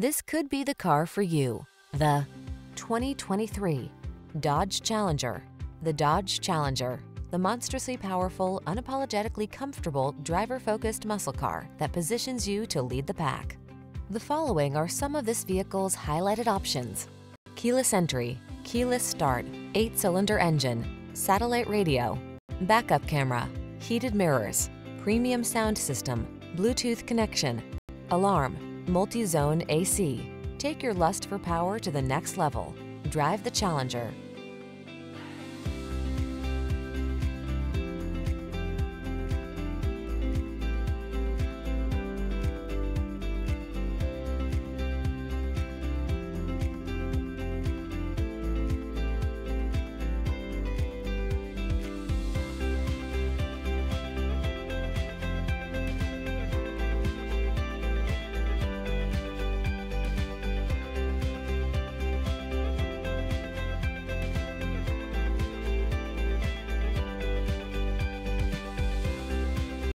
This could be the car for you. The 2023 Dodge Challenger. The Dodge Challenger, the monstrously powerful, unapologetically comfortable, driver-focused muscle car that positions you to lead the pack. The following are some of this vehicle's highlighted options. Keyless entry, keyless start, eight-cylinder engine, satellite radio, backup camera, heated mirrors, premium sound system, Bluetooth connection, alarm, multi-zone AC. Take your lust for power to the next level. Drive the Challenger.